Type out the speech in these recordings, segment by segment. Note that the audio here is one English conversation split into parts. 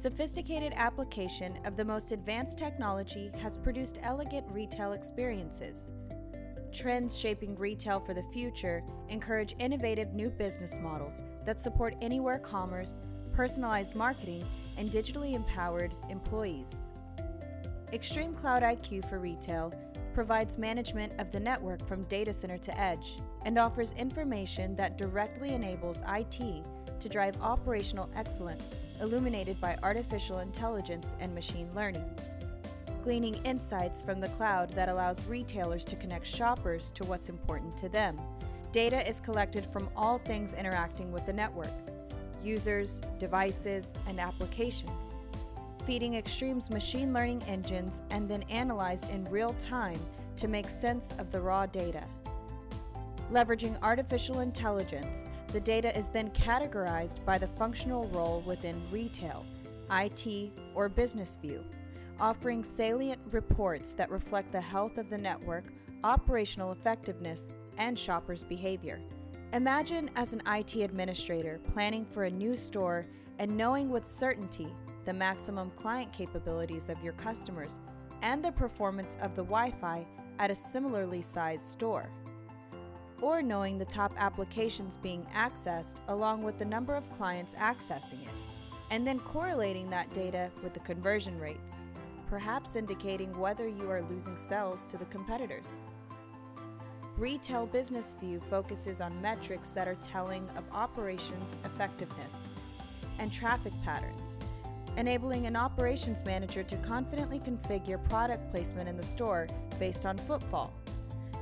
Sophisticated application of the most advanced technology has produced elegant retail experiences. Trends shaping retail for the future encourage innovative new business models that support anywhere commerce, personalized marketing, and digitally empowered employees. ExtremeCloud IQ for Retail provides management of the network from data center to edge and offers information that directly enables IT to drive operational excellence illuminated by artificial intelligence and machine learning. Gleaning insights from the cloud that allows retailers to connect shoppers to what's important to them. Data is collected from all things interacting with the network users, devices, and applications. Feeding Extreme's machine learning engines and then analyzed in real time to make sense of the raw data. Leveraging artificial intelligence, the data is then categorized by the functional role within retail, IT, or business view, offering salient reports that reflect the health of the network, operational effectiveness, and shoppers' behavior. Imagine as an IT administrator planning for a new store and knowing with certainty the maximum client capabilities of your customers and the performance of the Wi Fi at a similarly sized store or knowing the top applications being accessed along with the number of clients accessing it, and then correlating that data with the conversion rates, perhaps indicating whether you are losing sales to the competitors. Retail Business View focuses on metrics that are telling of operations effectiveness and traffic patterns, enabling an operations manager to confidently configure product placement in the store based on footfall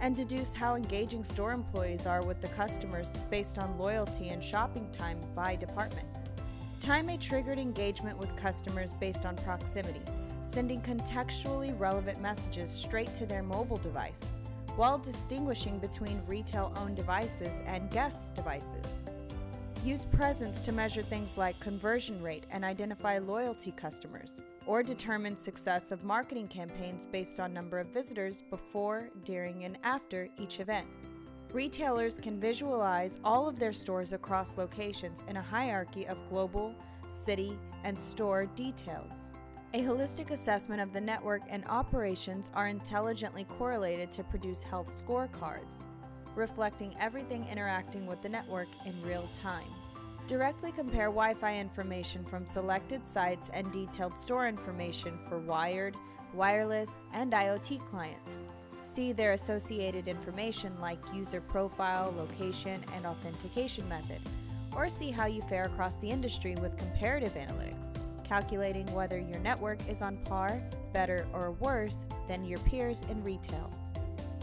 and deduce how engaging store employees are with the customers based on loyalty and shopping time by department. Time a triggered engagement with customers based on proximity, sending contextually relevant messages straight to their mobile device, while distinguishing between retail owned devices and guest devices. Use presence to measure things like conversion rate and identify loyalty customers, or determine success of marketing campaigns based on number of visitors before, during, and after each event. Retailers can visualize all of their stores across locations in a hierarchy of global, city, and store details. A holistic assessment of the network and operations are intelligently correlated to produce health scorecards, reflecting everything interacting with the network in real time. Directly compare Wi Fi information from selected sites and detailed store information for wired, wireless, and IoT clients. See their associated information like user profile, location, and authentication method. Or see how you fare across the industry with comparative analytics, calculating whether your network is on par, better, or worse than your peers in retail.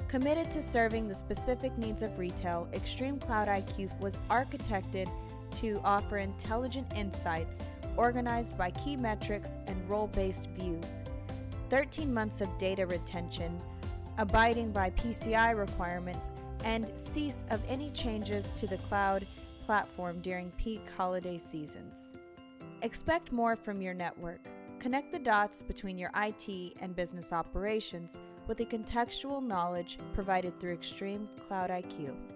Committed to serving the specific needs of retail, ExtremeCloud IQ was architected to offer intelligent insights organized by key metrics and role based views. 13 months of data retention, abiding by PCI requirements, and cease of any changes to the cloud platform during peak holiday seasons. Expect more from your network. Connect the dots between your IT and business operations with the contextual knowledge provided through Extreme Cloud IQ.